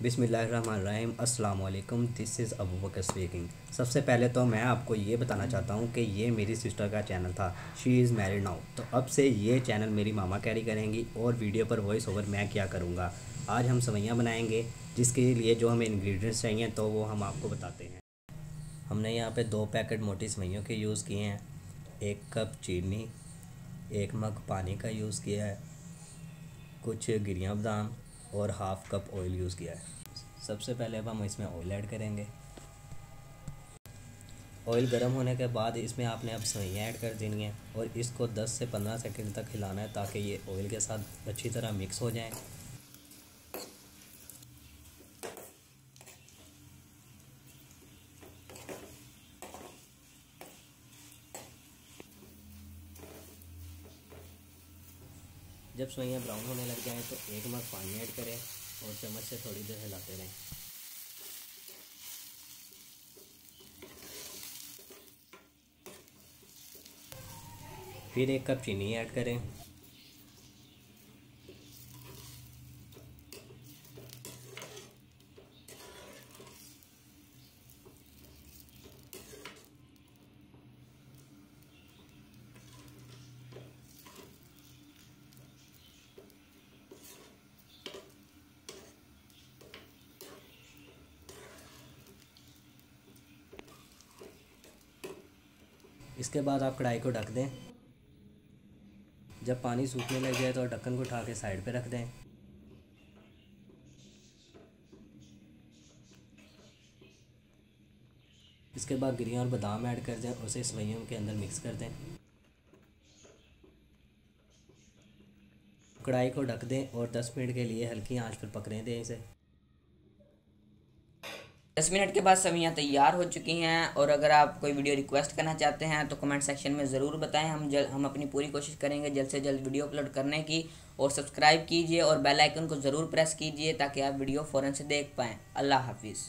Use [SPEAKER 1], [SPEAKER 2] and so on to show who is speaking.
[SPEAKER 1] बिसमीम वालेकुम this is Abu Bakr speaking सबसे पहले तो मैं आपको ये बताना चाहता हूँ कि ये मेरी सिस्टर का चैनल था शी इज़ मैरिड नाउ तो अब से ये चैनल मेरी मामा कैरी करेंगी और वीडियो पर वॉइस ओवर मैं क्या करूँगा? आज हम सवैयाँ बनाएँगे, जिसके लिए जो हमें इंग्रेडिएंट्स चाहिए तो वो हम आपको बताते हैं। हमने यहाँ पे दो पैकेट मोटी सवैयों के यूज़ किए हैं। एक कप चीनी, एक मग पानी का यूज़ किया है। कुछ गिरियाँ बादाम और हाफ़ कप ऑयल यूज़ किया है। सबसे पहले अब हम इसमें ऑयल ऐड करेंगे। ऑयल गर्म होने के बाद इसमें आपने अब सवैयाँ ऐड कर देनी है और इसको 10 से 15 सेकंड तक हिलाना है ताकि ये ऑयल के साथ अच्छी तरह मिक्स हो जाए। जब सोइयाँ ब्राउन होने लग जाएँ तो एक मग पानी ऐड करें और चम्मच से थोड़ी देर हिलाते रहें। फिर एक कप चीनी ऐड करें। इसके बाद आप कढ़ाई को ढक दें। जब पानी सूखने लग जाए तो ढक्कन को उठा के साइड पे रख दें। इसके बाद गिरियाँ और बादाम ऐड कर दें उसे सवैयों के अंदर मिक्स कर दें। कढ़ाई को ढक दें और 10 मिनट के लिए हल्की आँच पर पकड़े दें इसे।
[SPEAKER 2] दस मिनट के बाद सब्ज़ियाँ तैयार हो चुकी हैं और अगर आप कोई वीडियो रिक्वेस्ट करना चाहते हैं तो कमेंट सेक्शन में ज़रूर बताएँ। हम जल, हम अपनी पूरी कोशिश करेंगे जल्द से जल्द वीडियो अपलोड करने की और सब्सक्राइब कीजिए और बेल आइकन को ज़रूर प्रेस कीजिए ताकि आप वीडियो फ़ौरन से देख पाएँ। अल्लाह हाफिज़।